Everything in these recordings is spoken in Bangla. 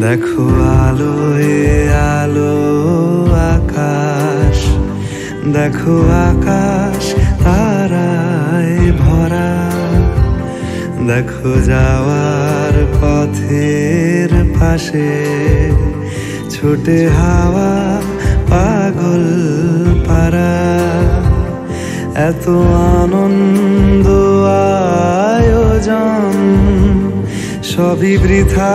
দেখো আলোয়, আলো, আকাশ। দেখো আকাশ, তারায় ভরা। দেখো যাওয়ার পথের পাশে ছুটে হাওয়া, পাগল পারা এত আনন্দ, আয়োজন, সবই বৃথা।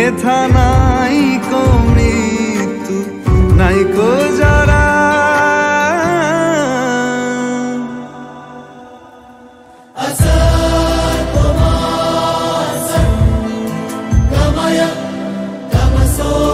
মেধা নাই কো মৃত্যু নাই কো যারা। Oh